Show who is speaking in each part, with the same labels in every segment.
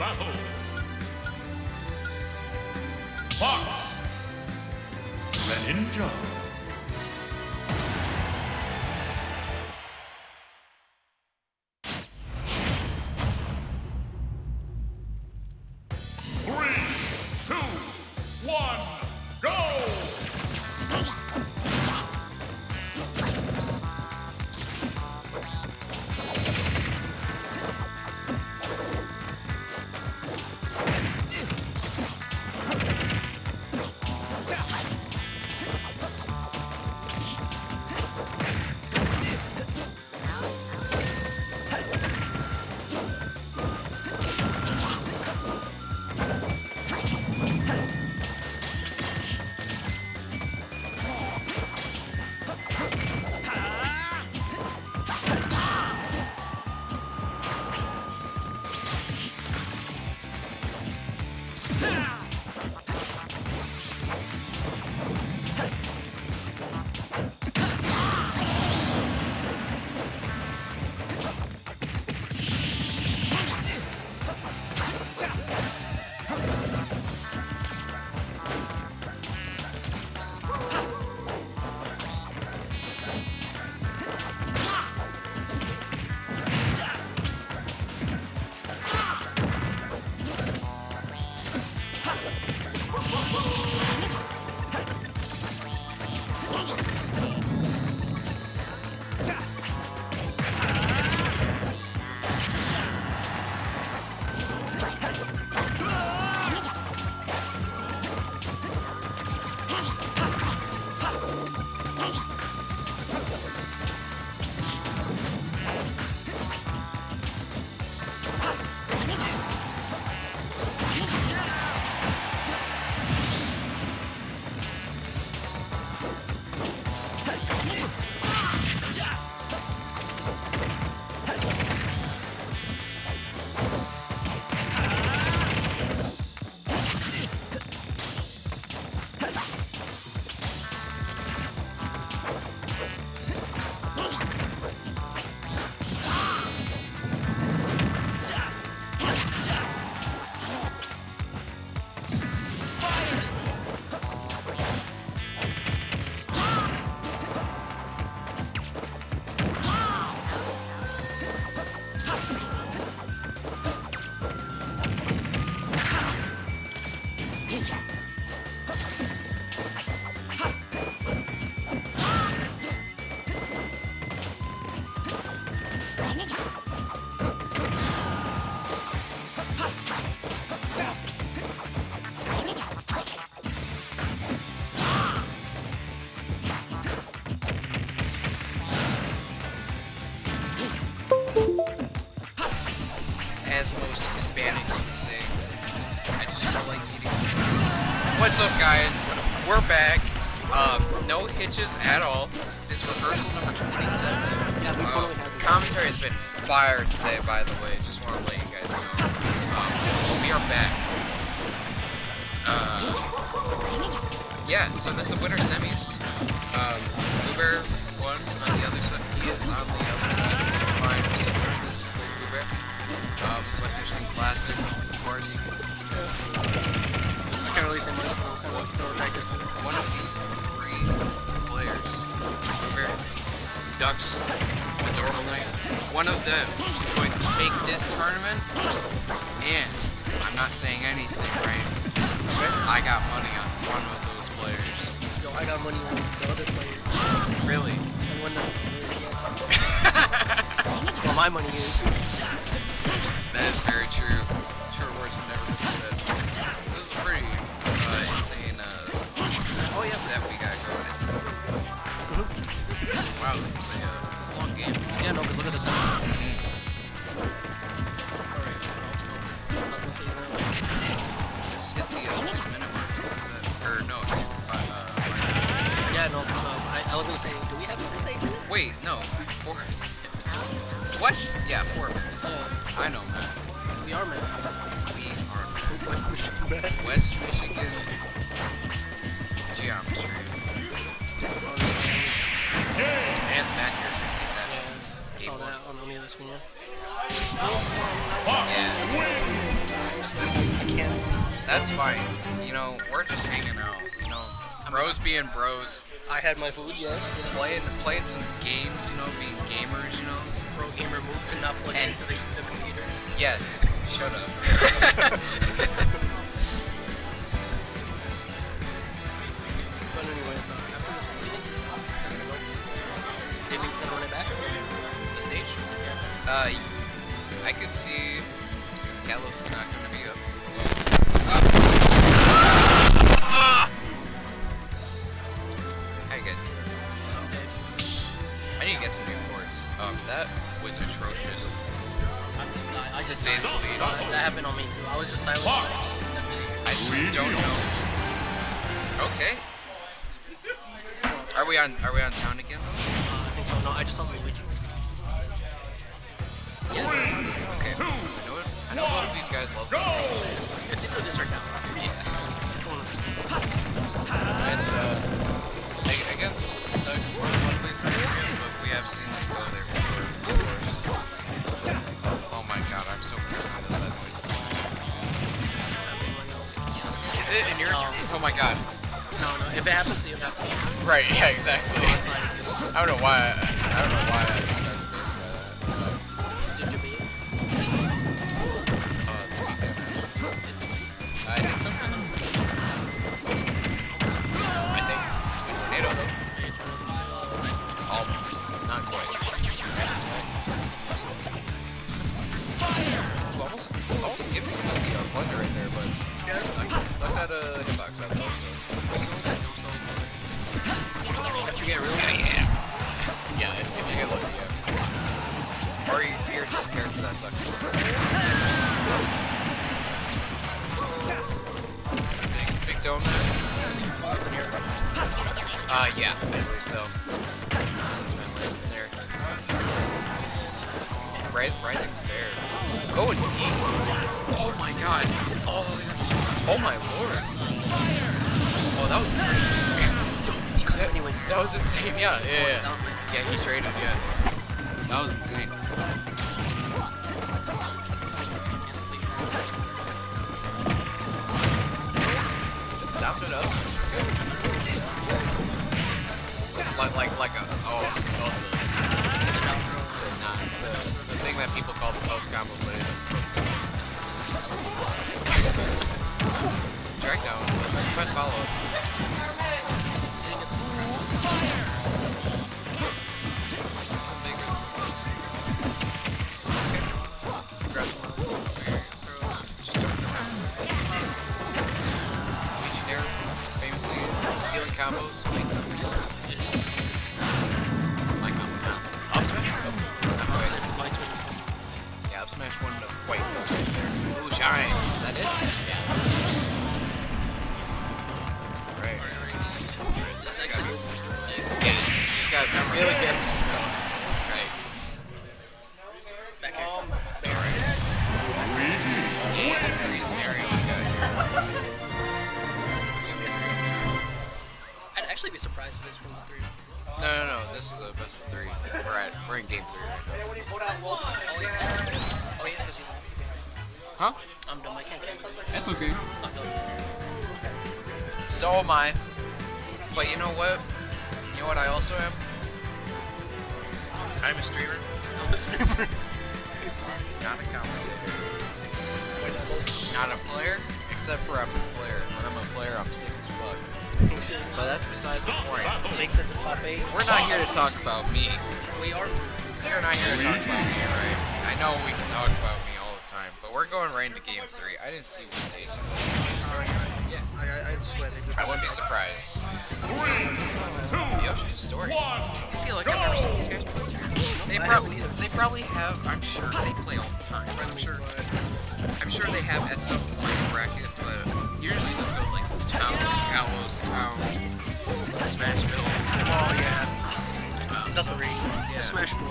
Speaker 1: battle. Fox. The
Speaker 2: Hispanics would say. I just feel like eating sometimes. What's up, guys? We're back. Um, no hitches at all. This rehearsal number 27.
Speaker 3: Yeah, we totally
Speaker 2: Um,
Speaker 3: this.
Speaker 2: Commentary has been fire today, by the way. Just want to let you guys know. Um, but we are back. Uh, yeah, so this is the winter semis. Um, Boobear won on the other side. He is on the other side. Fine, similar. This plays Boobear. Um, West Michigan Classic, of course.
Speaker 3: It's kind of releasing music. Kind of still practice.
Speaker 2: One of these three players, Blue Ducks, Adorable Knight, one of them is going to take this tournament, and I'm not saying anything, right? I got money on one of those players.
Speaker 3: Yo, I got money on the other player.
Speaker 2: Really?
Speaker 3: The one that's really yes. That's where my money is.
Speaker 2: That is very true. Short words have never been said. This is a pretty uh, insane uh,
Speaker 3: Oh yeah.
Speaker 2: set we got going. Is this still Wow, this is a, uh, long game.
Speaker 3: Yeah, no, because look at the time. Alright. I was gonna say
Speaker 2: hit the uh, six minute mark of. Or no, it's five, uh, five minutes.
Speaker 3: Yeah, no. Um, I, I was gonna say, do we have it since eight minutes?
Speaker 2: Wait, no. Four. What? Yeah, four minutes.
Speaker 3: Oh,
Speaker 2: I know, man.
Speaker 3: we are man.
Speaker 2: We are
Speaker 3: West Michigan man.
Speaker 2: West Michigan geometry. And Matt here's gonna take that.
Speaker 3: Yeah, I saw that on, on the other screen. Yeah.
Speaker 2: Yeah.
Speaker 1: wins.
Speaker 2: That's fine. You know, we're just hanging out. You know, bros being bros,
Speaker 3: I had my food, yes. yes.
Speaker 2: playing playing some games. You know, being gamers. You know.
Speaker 3: Pro gamer move to not plug
Speaker 2: And-
Speaker 3: into the, the computer.
Speaker 2: Yes. Shut up.
Speaker 3: But anyways, uh, after this meeting, I'm gonna go. They need to run it back.
Speaker 2: the stage.
Speaker 3: Yeah.
Speaker 2: Uh, I could see because Kalos is not going was atrocious.
Speaker 3: I'm just not. I
Speaker 2: To
Speaker 3: just
Speaker 2: say the least.
Speaker 3: that happened on me too. I was just silent. I just accepted it.
Speaker 2: I don't know. Okay. Are we on? Are we on town again?
Speaker 3: Uh, I think so. No, I just saw Luigi. Yeah,
Speaker 2: Okay. 'cause I know it. I know both of these guys love this game.
Speaker 3: it's either this or that.
Speaker 2: Yeah.
Speaker 3: It's one of the two.
Speaker 2: And uh, I, I guess Doug's more than one place I forget, but we have seen them go there before. Oh my god, I'm so proud of that noise. Is it in your? Oh my god.
Speaker 3: No, no. If it happens to you, it happens. to you.
Speaker 2: Right. Yeah. Exactly.
Speaker 3: It's like, it's,
Speaker 2: I don't know why. I, I don't know why I just almost, almost gifted the uh, plunger right there, but. Lux had a hitbox out though, so.
Speaker 3: If you get really
Speaker 2: Yeah. Yeah, if, if you get lucky, yeah. Or you, you're just character that sucks. It's a big, big dome there. Uh, yeah, I believe so. There. Ri- Rising. Going deep. Oh my god. Oh, oh my lord. Oh, that was crazy.
Speaker 3: it anyway.
Speaker 2: That was insane. Yeah, yeah, yeah.
Speaker 3: That was nice.
Speaker 2: Yeah, he traded. Yeah, that was insane. Down to us. Like, like, like a oh, oh the, the, thing that people call the poke combo, but it's drag down. Try to follow. Stealing combos. Really careful. Right.
Speaker 3: Back here.
Speaker 2: Yeah, three scenario we got here. This is gonna be a three.
Speaker 3: I'd actually be surprised if it's from the three.
Speaker 2: No, no, no. This is a best of three. We're at we're in game three right now.
Speaker 3: Oh yeah. Oh yeah, because you.
Speaker 2: Huh?
Speaker 3: I'm dumb. I can't cancel.
Speaker 2: That's okay. So am I. But you know what? You know what I also am? I'm a streamer,
Speaker 3: I'm a streamer.
Speaker 2: not a commentator. Not a player, except for I'm a player. When I'm a player, I'm sick as fuck. But that's besides the point.
Speaker 3: Makes it the top eight.
Speaker 2: We're not here to talk about me.
Speaker 3: We are.
Speaker 2: We're not here to talk about me, right? I know we can talk about me all the time, but we're going right into game three. I didn't see what stage it was.
Speaker 3: Yeah. I, I, I swear they do.
Speaker 2: I wouldn't be surprised. Yoshi's story.
Speaker 1: One.
Speaker 2: I feel like I've never seen these guys play. They probably
Speaker 3: haven't
Speaker 2: they probably have. I'm sure they play all the time. I'm sure. I'm sure they have at some point a bracket, but usually it just goes like town, Kalos, town, Smashville.
Speaker 3: Oh yeah.
Speaker 2: Um,
Speaker 3: The
Speaker 2: so-
Speaker 3: three.
Speaker 2: yeah.
Speaker 3: Smash four.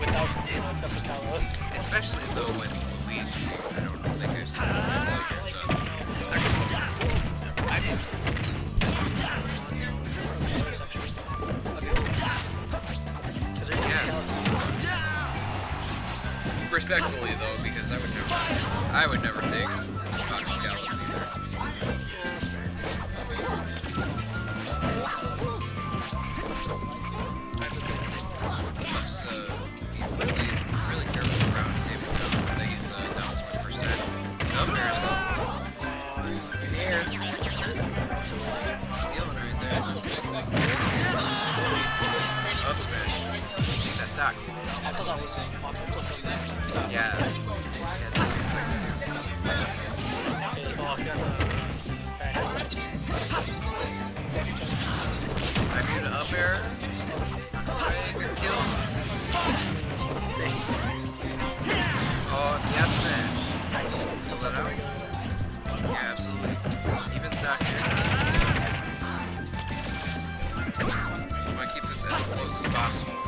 Speaker 3: Without you know, except for Kalos.
Speaker 2: Especially though with Luigi. I don't think I've seen this guy play it. So. Respectfully though, because I would never, I would never take Toxic Alice either. Stock.
Speaker 3: I thought that was uh, Fox. I'm feeling that.
Speaker 2: Yeah. Yeah, I expected too.
Speaker 3: Okay, oh, I got.
Speaker 2: So I muted up air. Right, good kill. Oh, the F smash. That out. Yeah, absolutely. Even stacks here. To keep this as close as possible.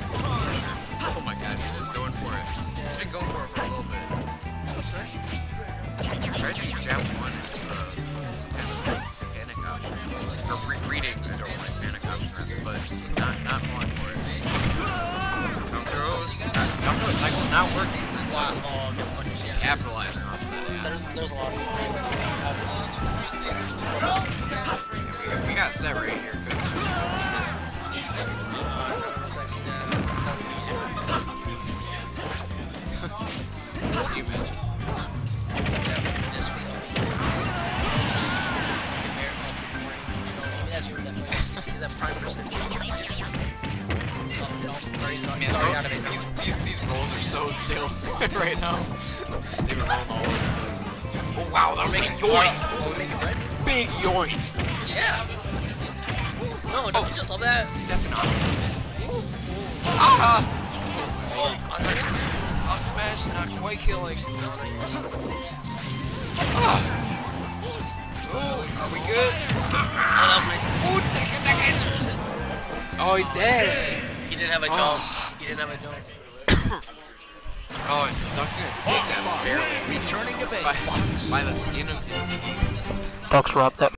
Speaker 2: been going for it for a little bit. Tried to jab one into uh, some kind of panic option. Or re reading the Stormlight's panic option, but not, not falling for it. Down throws. Down throw cycle not working.
Speaker 3: Wow. Oh, gets punished. Yeah.
Speaker 2: Capitalizing off of that, yeah.
Speaker 3: There's, there's a lot of obviously.
Speaker 2: We, got set right here. Good. Can so stale right now. They've been rolling all over the place. Oh wow, they're making yoink! Big yoink!
Speaker 3: Yeah. No, don't
Speaker 2: Oh,
Speaker 3: you just love that?
Speaker 2: Stepping on Ah! Up smash, not quite killing. Ah. Oh, are we good?
Speaker 3: Oh, that was nice.
Speaker 2: Oh, Tekken Tekken! Oh, he's dead!
Speaker 3: He didn't have a jump.
Speaker 2: Oh.
Speaker 3: He didn't have a jump.
Speaker 2: Oh, and Dux gonna take that barely.
Speaker 4: Returning to base.
Speaker 2: By, by the skin of his knees.
Speaker 4: Dux robbed that